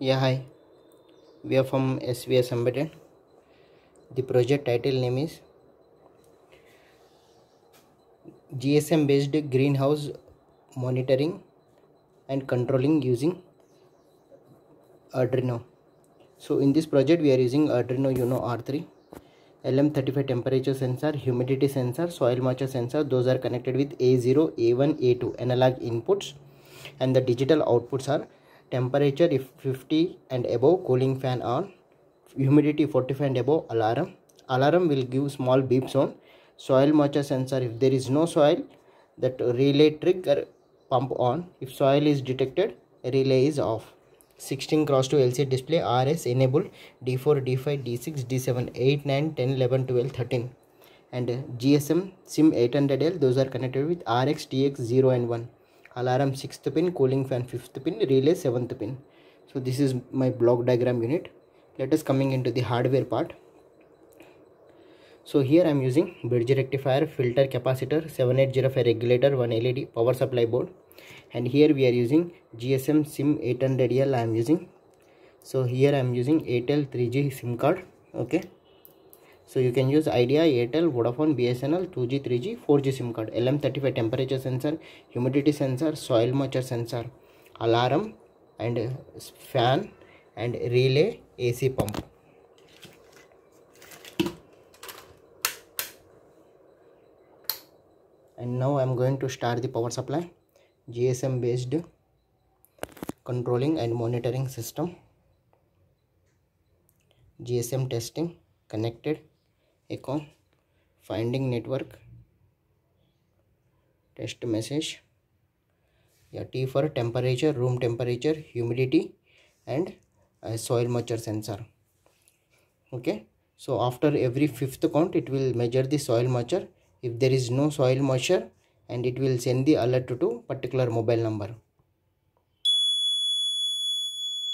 Yeah, hi. We are from SVS Embedded. The project title name is GSM based greenhouse monitoring and controlling using Arduino. So in this project we are using Arduino Uno R3 LM35 temperature sensor, humidity sensor, soil moisture sensor. Those are connected with A0, A1, A2 analog inputs and the digital outputs are temperature if 50 and above cooling fan on humidity 45 and above alarm. Alarm will give small beep sound. Soil moisture sensor if there is no soil that relay trigger pump on. If soil is detected relay is off. 16 cross to lcd display rs enabled d4 d5 d6 d7 8 9 10 11 12 13 and gsm sim 800l those are connected with rx tx 0 and 1 alarm 6th pin cooling fan 5th pin relay 7th pin. So this is my block diagram unit. Let us coming into the hardware part. So here i'm using bridge rectifier filter capacitor 7805 regulator one led power supply board. And here we are using gsm sim 800l i am using. So here i'm using airtel 3g sim card okay so you can use idea airtel vodafone bsnl 2g 3g 4g sim card lm35 temperature sensor humidity sensor soil moisture sensor alarm and uh, fan and relay ac pump. And now i'm going to start the power supply gsm based controlling and monitoring system gsm testing connected echo finding network test message yeah t for temperature room temperature humidity and uh, soil moisture sensor. Okay? So after every fifth count it will measure the soil moisture. If there is no soil moisture and it will send the alert to particular mobile number.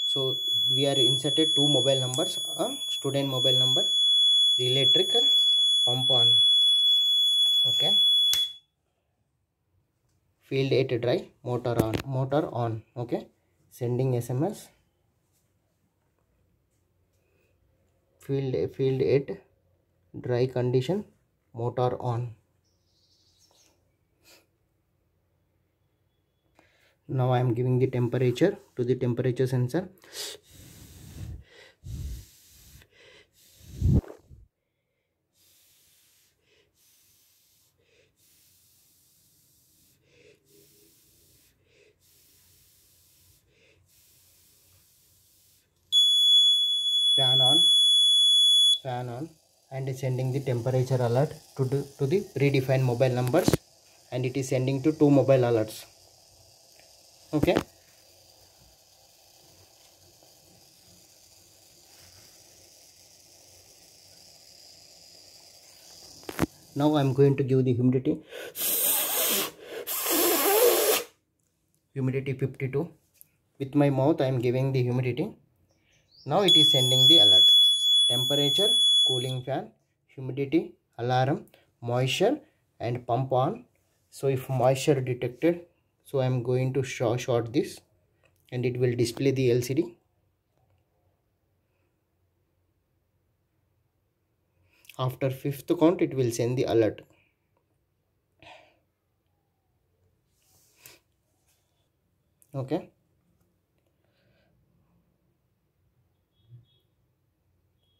So we are inserted two mobile numbers a student mobile number the electric pump on okay field 8 dry motor on motor on okay sending sms field field 8 dry condition motor on now i am giving the temperature to the temperature sensor fan on fan on and sending the temperature alert to the, to the predefined mobile numbers and it is sending to two mobile alerts. Okay? Now i'm going to give the humidity humidity 52 with my mouth i am giving the humidity now it is sending the alert. Temperature cooling fan humidity alarm moisture and pump on. So if moisture detected so i am going to short this and it will display the lcd after fifth count it will send the alert. Okay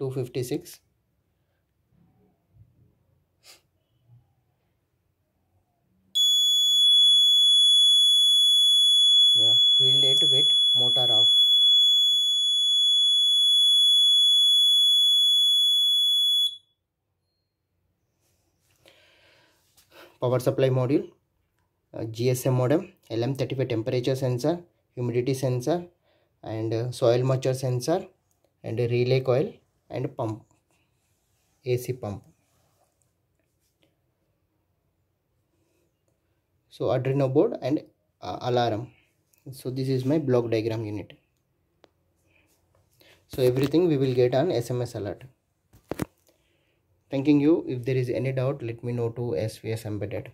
Two fifty six. yeah field 8 wet motor off power supply module uh, gsm modem lm35 temperature sensor humidity sensor and uh, soil moisture sensor and relay coil and pump ac pump. So arduino board and uh, alarm. So this is my block diagram unit. So everything we will get on sms alert. Thanking you. If there is any doubt let me know to svs embedded